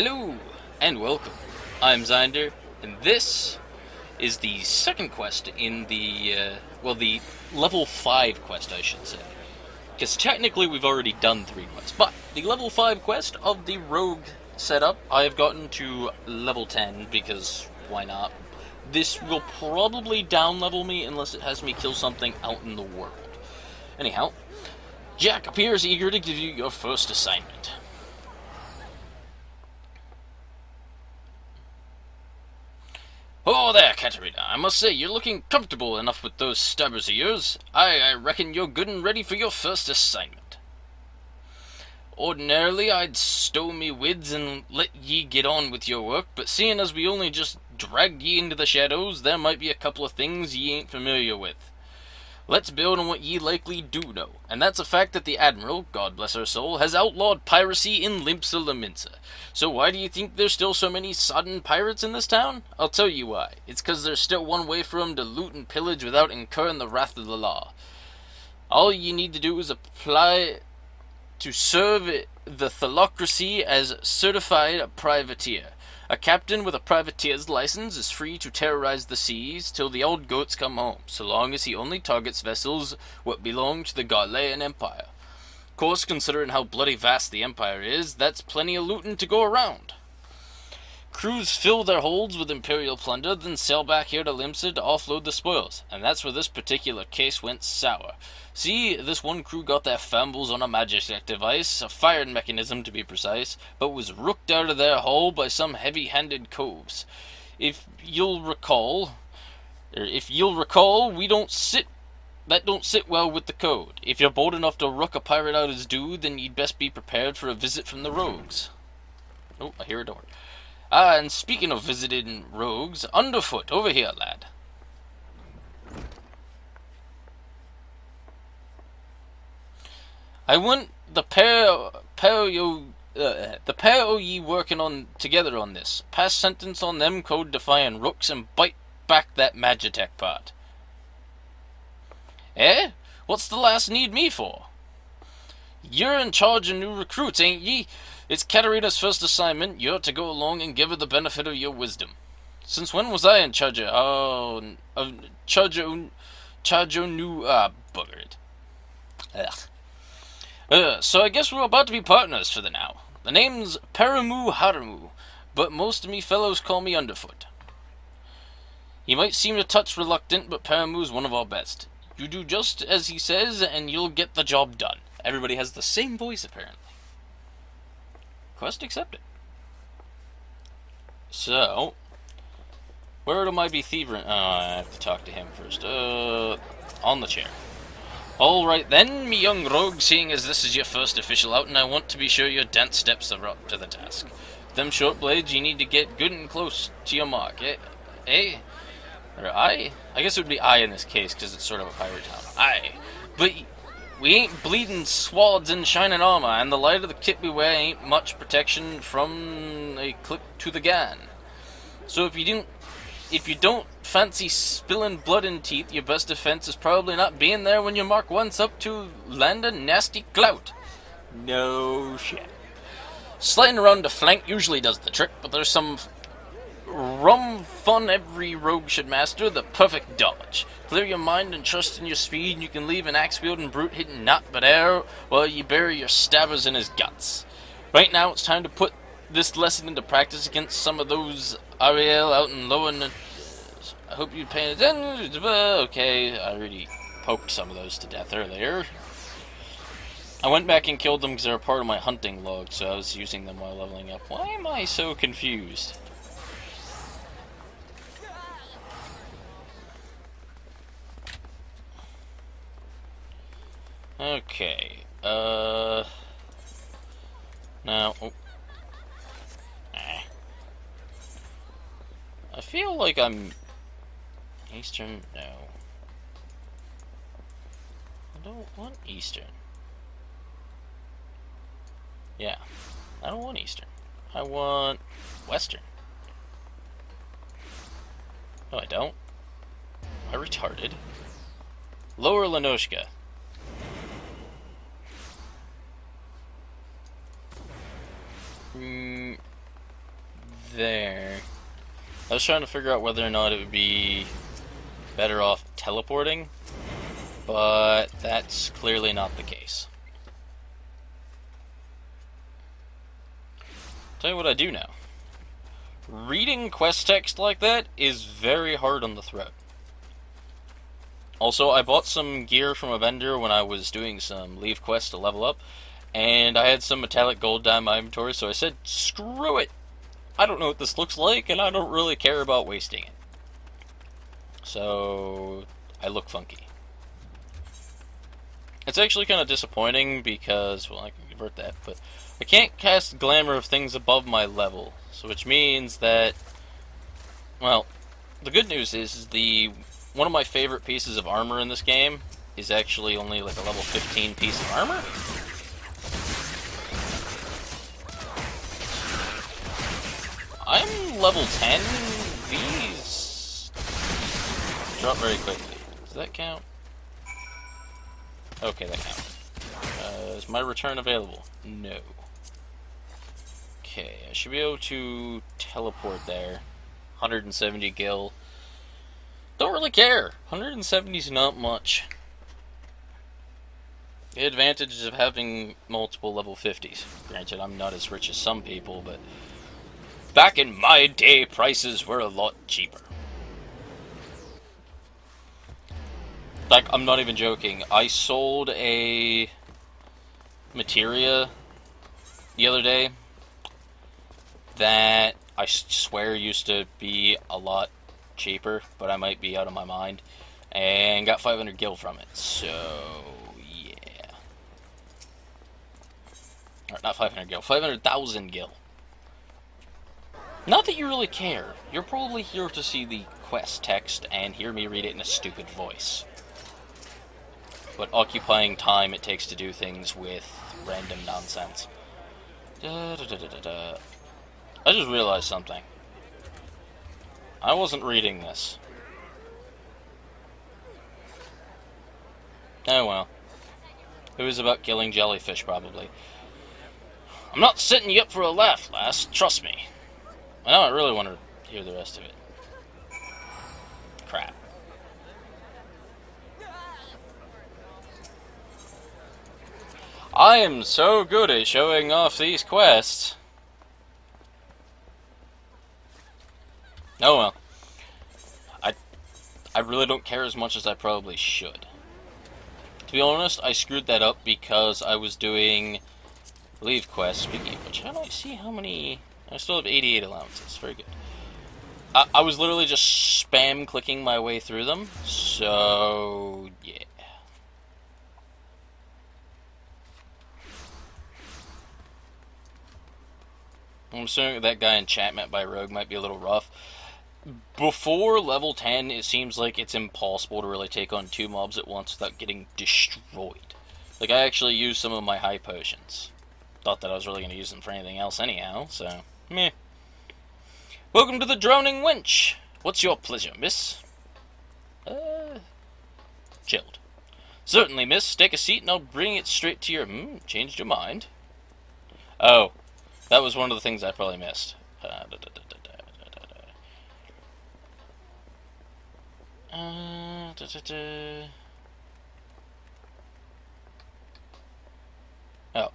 Hello and welcome. I'm Zeinder, and this is the second quest in the uh, well, the level five quest, I should say. Because technically we've already done three quests, but the level five quest of the rogue setup, I have gotten to level ten because why not? This will probably down level me unless it has me kill something out in the world. Anyhow, Jack appears eager to give you your first assignment. Oh there, Katarina. I must say, you're looking comfortable enough with those stabbers of yours. I, I reckon you're good and ready for your first assignment. Ordinarily, I'd stow me wids and let ye get on with your work, but seeing as we only just dragged ye into the shadows, there might be a couple of things ye ain't familiar with. Let's build on what ye likely do know, and that's the fact that the Admiral, God bless her soul, has outlawed piracy in Limsa Lominsa. So why do you think there's still so many sodden pirates in this town? I'll tell you why. It's 'cause there's still one way for 'em to loot and pillage without incurring the wrath of the law. All you need to do is apply to serve the Thalassocracy as certified privateer. A captain with a privateer's license is free to terrorize the seas till the old goats come home, so long as he only targets vessels what belong to the Garlean Empire. Of course, considering how bloody vast the Empire is, that's plenty of looting to go around. Crews fill their holds with Imperial plunder, then sail back here to Limsa to offload the spoils, and that's where this particular case went sour. See, this one crew got their fumbles on a magic device, a firing mechanism to be precise, but was rooked out of their hull by some heavy-handed coves. If you'll recall, er, if you'll recall, we don't sit that don't sit well with the code. If you're bold enough to rook a pirate out his due, then you'd best be prepared for a visit from the rogues. Oh, I hear a door. Ah, and speaking of visiting rogues, Underfoot, over here, lad. I want the pair, pair you, uh, the pair of ye working on together on this. Pass sentence on them code defying rooks and bite back that Magitech part. Eh? What's the last need me for? You're in charge of new recruits, ain't ye? It's Katarina's first assignment. You're to go along and give her the benefit of your wisdom. Since when was I in charge of, oh, of charge of, charge of new, ah, bugger it. Ugh. Uh, so I guess we're about to be partners for the now. The name's Paramu Haramu, but most of me fellows call me Underfoot. He might seem a touch reluctant, but Paramu's one of our best. You do just as he says, and you'll get the job done. Everybody has the same voice, apparently. Quest accepted. So, where do I be thieving? Oh, I have to talk to him first. Uh, on the chair. Alright then, me young rogue, seeing as this is your first official outing, I want to be sure your dance steps are up to the task. Them short blades, you need to get good and close to your mark, eh? Eh? Or I? I guess it would be I in this case, because it's sort of a pirate town. I. But we ain't bleeding swads in shining armor, and the light of the kit we wear ain't much protection from a clip to the gan. So if you don't, if you don't fancy spilling blood and teeth, your best defense is probably not being there when your mark one's up to land a nasty clout. No shit. Sliding around the flank usually does the trick, but there's some rum fun every rogue should master, the perfect dodge. Clear your mind and trust in your speed, and you can leave an axe-wielding brute hitting not but air while you bury your stabbers in his guts. Right now, it's time to put this lesson into practice against some of those aurelia out in low and I hope you pay attention. Okay, I already poked some of those to death earlier. I went back and killed them because they were part of my hunting log, so I was using them while leveling up. Why am I so confused? Okay. Uh. Now. Oh. Nah. I feel like I'm. Eastern? No. I don't want Eastern. Yeah. I don't want Eastern. I want Western. No, I don't. I retarded. Lower La Noscea. Mm, there. I was trying to figure out whether or not it would be better off teleporting, but that's clearly not the case. Tell you what I do now. Reading quest text like that is very hard on the throat. Also, I bought some gear from a vendor when I was doing some levequests to level up, and I had some metallic gold down my inventory, so I said, screw it! I don't know what this looks like, and I don't really care about wasting it. So, I look funky. It's actually kind of disappointing because, well, I can convert that, but I can't cast Glamour of things above my level, so which means that, well, the good news is, is the one of my favorite pieces of armor in this game is actually only like a level 15 piece of armor. I'm level 10. These drop very quickly. Does that count? Okay, that counts. Uh, is my return available? No. Okay, I should be able to teleport there. 170 gil. Don't really care. 170 is not much. The advantages of having multiple level 50s. Granted, I'm not as rich as some people, but back in my day, prices were a lot cheaper. Like, I'm not even joking. I sold a materia the other day that I swear used to be a lot cheaper, but I might be out of my mind. And got 500 gil from it, so yeah. Not 500 gil, 500,000 gil. Not that you really care. You're probably here to see the quest text and hear me read it in a stupid voice. But occupying time it takes to do things with random nonsense. Da, da, da, I just realized something. I wasn't reading this. Oh well. It was about killing jellyfish, probably. I'm not setting you up for a laugh, lass. Trust me. I know I really want to hear the rest of it. Crap. I am so good at showing off these quests. Oh well. I I really don't care as much as I probably should. To be honest, I screwed that up because I was doing levequests. Speaking of which, how do I see how many... I still have 88 allowances. Very good. I, I was literally just spam clicking my way through them. So, yeah. I'm assuming that guy enchantment by Rogue might be a little rough before level 10, it seems like it's impossible to really take on two mobs at once without getting destroyed. Like, I actually used some of my high potions. Thought that I was really going to use them for anything else anyhow, so, meh. Welcome to the Drowning Wench! What's your pleasure, miss? Uh, chilled. Certainly, miss. Take a seat and I'll bring it straight to your... Hmm, changed your mind? Oh, that was one of the things I probably missed. Uh, da, da, da. Uh, da, da, da. Oh.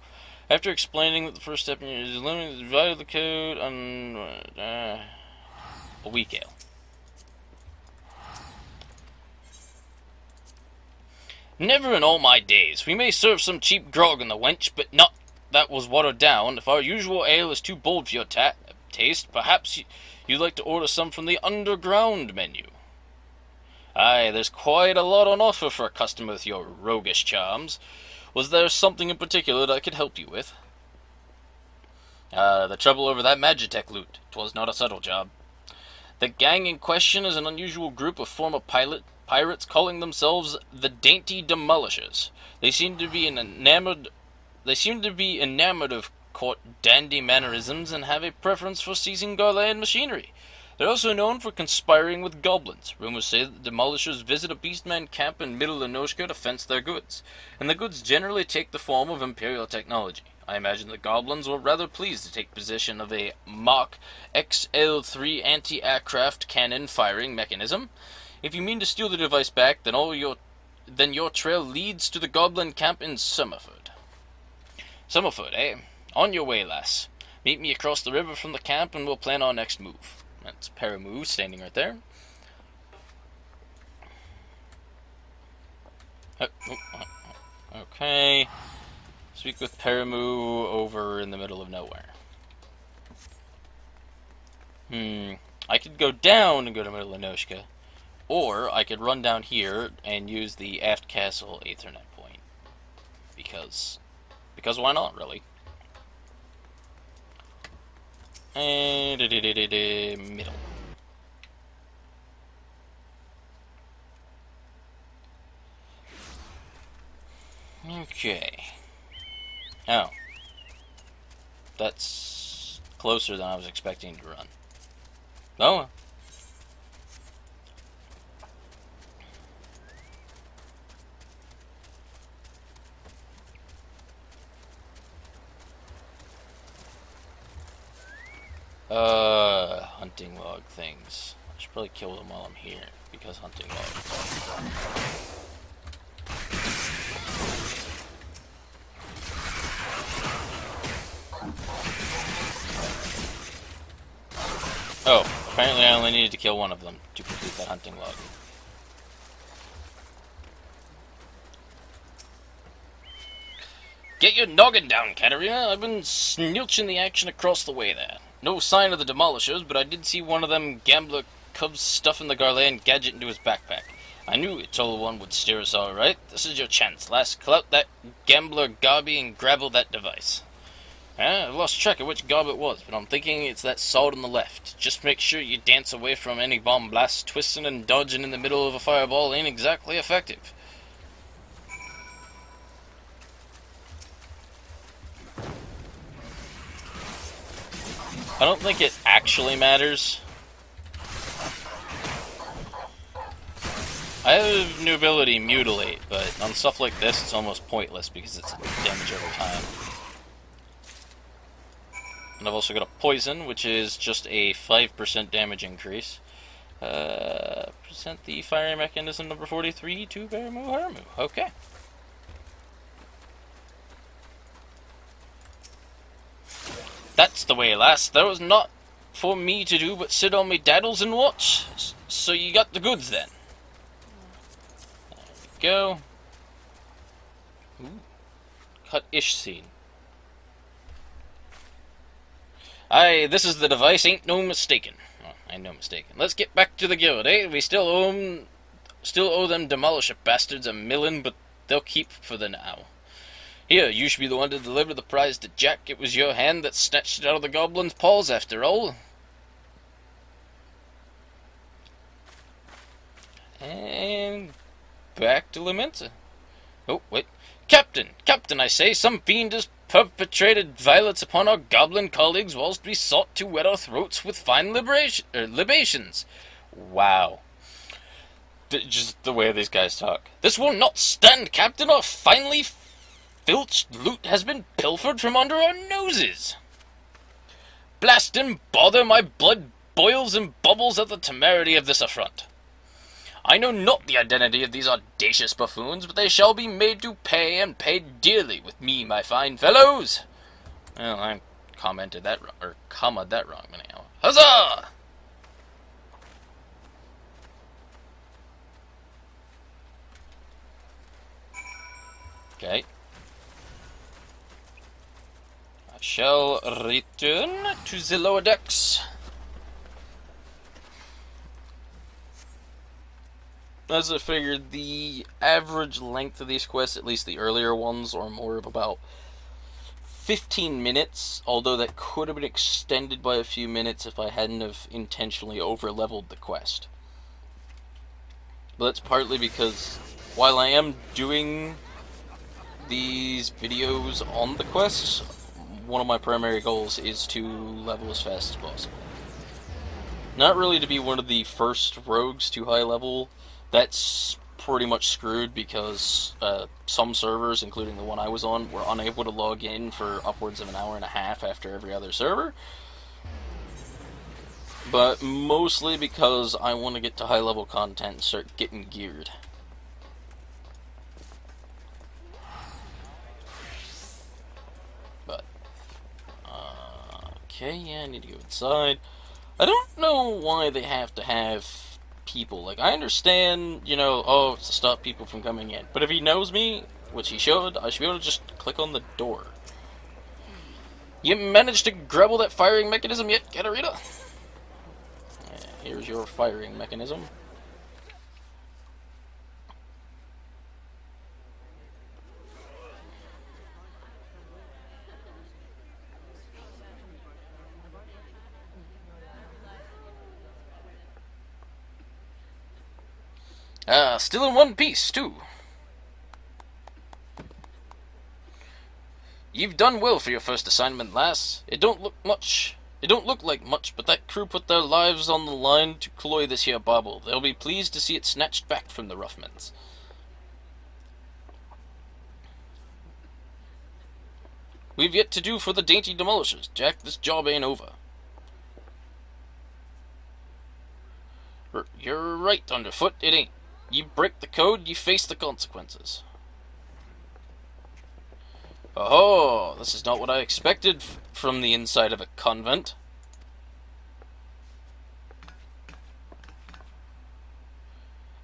After explaining that the first step is limiting the divide of the code on uh, a weak ale. Never in all my days. We may serve some cheap grog in the wench, but not that was watered down. If our usual ale is too bold for your taste, perhaps you'd like to order some from the underground menu. Aye, there's quite a lot on offer for a customer with your roguish charms. Was there something in particular that I could help you with? Uh, the trouble over that Magitech loot. Twas not a subtle job. The gang in question is an unusual group of former pilot pirates calling themselves the Dainty Demolishers. They seem to be enamored. They seem to be enamored of court dandy mannerisms and have a preference for seizing Garlean machinery. They're also known for conspiring with goblins. Rumors say that demolishers visit a beastman camp in Middle La Noscea to fence their goods, and the goods generally take the form of Imperial technology. I imagine the goblins were rather pleased to take possession of a Mach XL3 anti-aircraft cannon firing mechanism. If you mean to steal the device back, then all your then your trail leads to the goblin camp in Summerford. Summerford, eh? On your way, lass. Meet me across the river from the camp and we'll plan our next move. That's Paramu standing right there. Oh, oh, oh, okay. Speak with Paramu over in the middle of nowhere. Hmm. I could go down and go to Middle La Noscea. Or I could run down here and use the aft castle Aethernet point. Because because why not really? And middle. Okay. Oh. That's closer than I was expecting to run. Oh. Uh, hunting log things. I should probably kill them while I'm here, because hunting log. Oh, apparently I only needed to kill one of them to complete that hunting log. Get your noggin down, Katarina. I've been snilching the action across the way there. No sign of the demolishers, but I did see one of them gambler cubs stuffing the Garlean gadget into his backpack. I knew a tall one would steer us all right. This is your chance, lass. Clout that gambler Garby and grabble that device. Eh, I've lost track of which gob it was, but I'm thinking it's that salt on the left. Just make sure you dance away from any bomb blasts. Twisting and dodging in the middle of a fireball ain't exactly effective. I don't think it actually matters. I have new ability, Mutilate, but on stuff like this, it's almost pointless because it's damage over time. And I've also got a poison, which is just a 5% damage increase. Uh, present the firing mechanism number 43 to Paramu Haramu. Okay. That's the way, lass. There was not for me to do but sit on me daddles and watch. So you got the goods then. There we go. Ooh. Cut ish scene. Aye, this is the device, ain't no mistaken. Ain't no mistaken. Let's get back to the guild, eh? We still owe still owe them demolisher bastards a million, but they'll keep for the now. Here, you should be the one to deliver the prize to Jack. It was your hand that snatched it out of the goblin's paws, after all. And back to Lamenta. Oh, wait. Captain! Captain, I say, some fiend has perpetrated violence upon our goblin colleagues whilst we sought to wet our throats with fine liberation, er, libations. Wow. Just the way these guys talk. This will not stand, Captain. Our finely filched loot has been pilfered from under our noses. Blast and bother, my blood boils and bubbles at the temerity of this affront. I know not the identity of these audacious buffoons, but they shall be made to pay, and pay dearly with me, my fine fellows. Well, I commented that or comma that wrong, anyhow. Huzzah! Okay. I shall return to the lower decks. as I figured, the average length of these quests, at least the earlier ones, are more of about 15 minutes, although that could have been extended by a few minutes if I hadn't have intentionally over-leveled the quest. But that's partly because while I am doing these videos on the quests, one of my primary goals is to level as fast as possible. Not really to be one of the first rogues to high level, that's pretty much screwed because uh, some servers, including the one I was on, were unable to log in for upwards of an hour and a half after every other server. But mostly because I want to get to high level content and start getting geared. Okay, yeah, I need to go inside. I don't know why they have to have people. Like, I understand, you know, oh, to stop people from coming in. But if he knows me, which he should, I should be able to just click on the door. You managed to grapple that firing mechanism yet, Katarina? Uh, here's your firing mechanism. Ah, still in one piece, too. You've done well for your first assignment, lass. It don't look much. It don't look like much, but that crew put their lives on the line to cloy this here bauble. They'll be pleased to see it snatched back from the Ruffmans. We've yet to do for the dainty demolishers, Jack. This job ain't over. You're right, Underfoot. It ain't. You break the code, you face the consequences. Oh, this is not what I expected from the inside of a convent.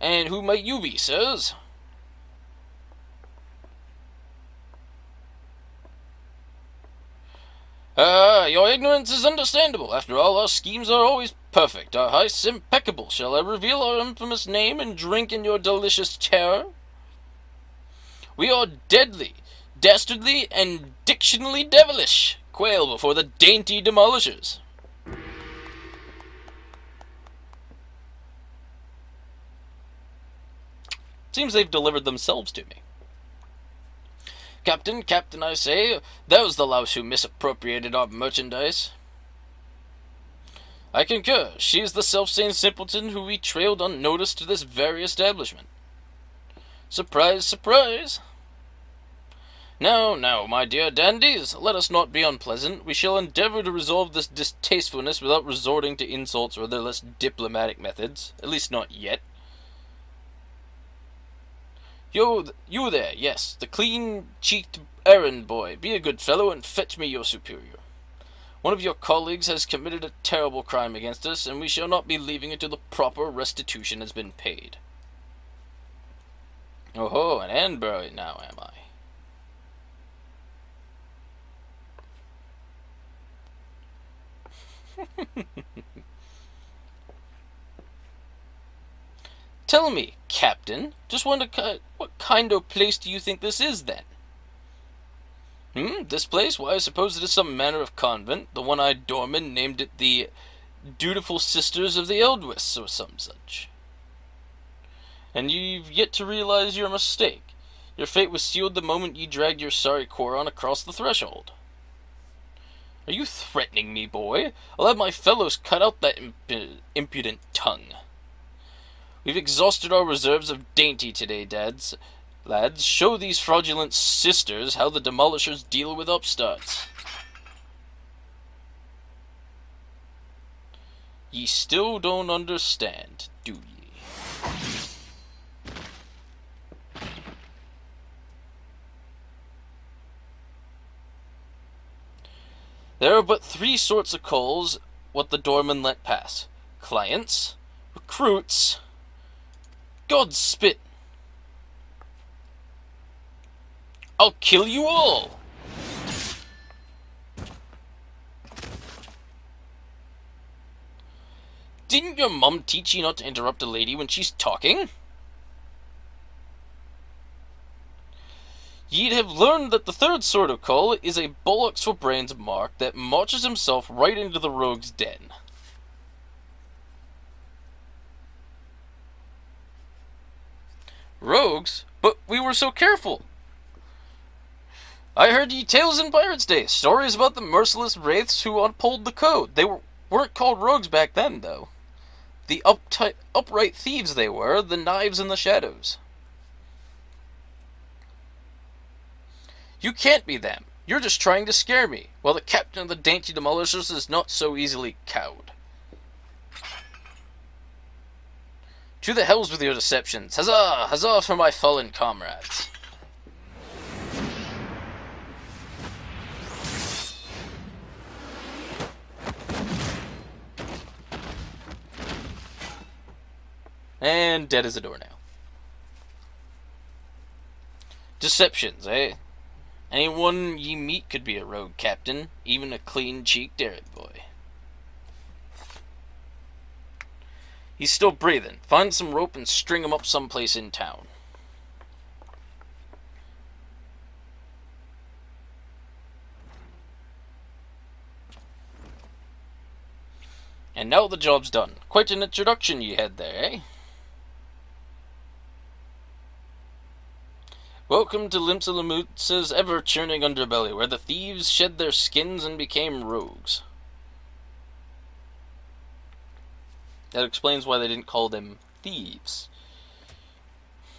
And who might you be, sirs? Ah, uh, your ignorance is understandable. After all, our schemes are always perfect, our heists impeccable. Shall I reveal our infamous name and drink in your delicious terror? We are deadly, dastardly, and dictionally devilish. Quail before the dainty demolishers. Seems they've delivered themselves to me. Captain, Captain, I say, was the louse who misappropriated our merchandise. I concur. She is the self-same simpleton who we trailed unnoticed to this very establishment. Surprise, surprise! Now, now, my dear dandies, let us not be unpleasant. We shall endeavor to resolve this distastefulness without resorting to insults or other less diplomatic methods. At least not yet. Yo, you there, yes, the clean-cheeked errand boy. Be a good fellow and fetch me your superior. One of your colleagues has committed a terrible crime against us, and we shall not be leaving until the proper restitution has been paid. Oh ho, an Anbury now am I? Tell me, Captain, just wonder what kind of place do you think this is, then? Hmm, this place? Why, I suppose it is some manner of convent. The one-eyed doorman named it the Dutiful Sisters of the Edelweiss, or some such. And you've yet to realize your mistake. Your fate was sealed the moment you dragged your sorry Coron across the threshold. Are you threatening me, boy? I'll have my fellows cut out that imp impudent tongue. We've exhausted our reserves of dainty today, dads. Lads, show these fraudulent sisters how the demolishers deal with upstarts. Ye still don't understand, do ye? There are but three sorts of calls what the doorman let pass. Clients, recruits, God spit! I'll kill you all! Didn't your mum teach you not to interrupt a lady when she's talking? Ye'd have learned that the third sort of call is a bollocks for brains mark that marches himself right into the rogue's den. Rogues? But we were so careful. I heard ye tales in Pirates' Day, stories about the merciless wraiths who uphold the code. They were, weren't called rogues back then, though. The uptight, upright thieves they were, the knives in the shadows. You can't be them. You're just trying to scare me. Well, the captain of the dainty demolishers is not so easily cowed. To the hells with your deceptions. Huzzah! Huzzah for my fallen comrades. And dead as a doornail. Deceptions, eh? Anyone ye meet could be a rogue captain, even a clean cheeked Arab boy. He's still breathing. Find some rope and string him up someplace in town. And now the job's done. Quite an introduction ye had there, eh? Welcome to Limsa ever churning underbelly, where the thieves shed their skins and became rogues. That explains why they didn't call them thieves.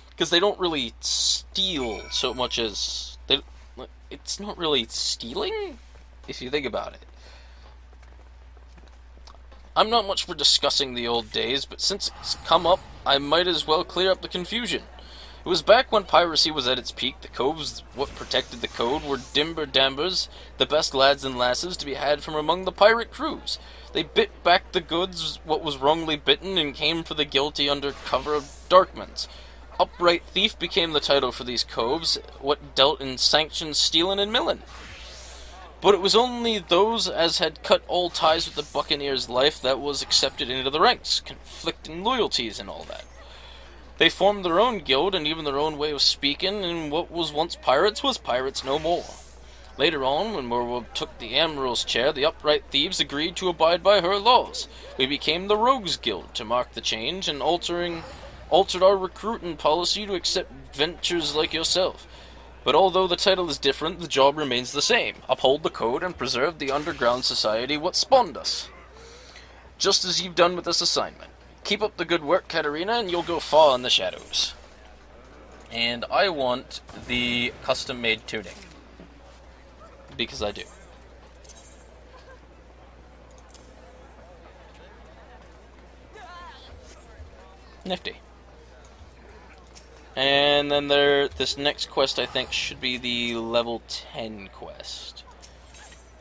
Because they don't really steal so much as they. It's not really stealing, if you think about it. I'm not much for discussing the old days, but since it's come up, I might as well clear up the confusion. It was back when piracy was at its peak. The coves, what protected the code, were dimber dambers, the best lads and lasses to be had from among the pirate crews. They bit back the goods, what was wrongly bitten, and came for the guilty under cover of darkmans. Upright thief became the title for these coves, what dealt in sanctioned stealing and milling. But it was only those as had cut all ties with the buccaneer's life that was accepted into the ranks, conflicting loyalties and all that. They formed their own guild and even their own way of speaking, and what was once pirates was pirates no more. Later on, when Merlwyb took the Admiral's chair, the upright thieves agreed to abide by her laws. We became the Rogues Guild to mark the change and altering altered our recruiting policy to accept ventures like yourself. But although the title is different, the job remains the same. Uphold the code and preserve the underground society what spawned us. Just as you've done with this assignment. Keep up the good work, Katarina, and you'll go far in the shadows. And I want the custom-made tunic. Because I do. Nifty. And then there, this next quest I think should be the level 10 quest.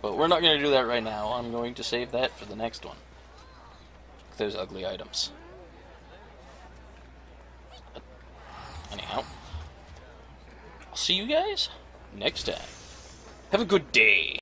But we're not going to do that right now. I'm going to save that for the next one those ugly items. Anyhow, I'll see you guys next time. Have a good day.